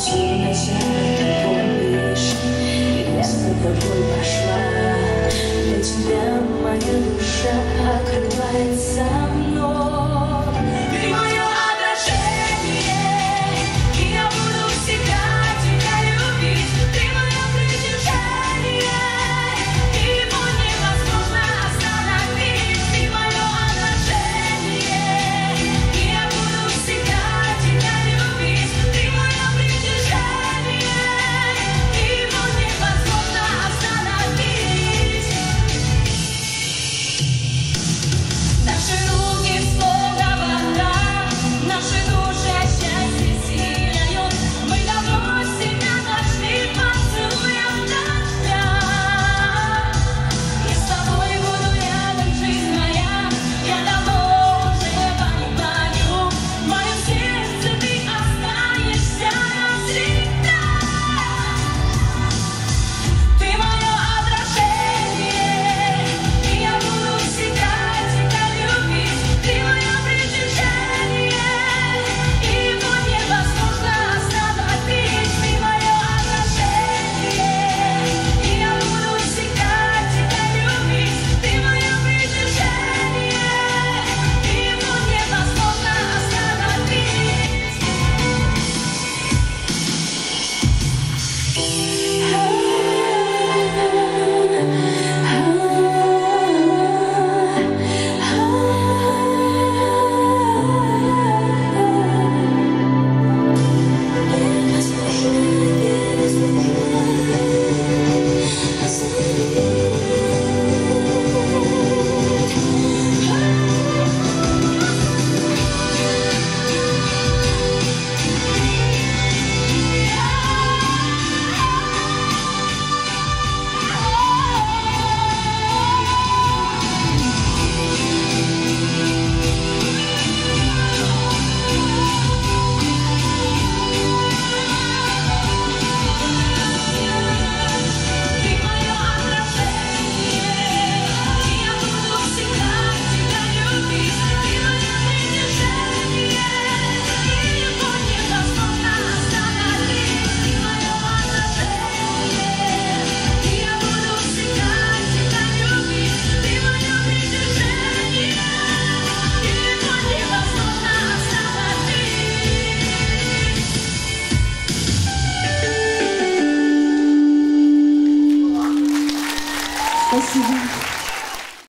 потеряться Помнишь, я с тобой пошла Для тебя моя душа открывается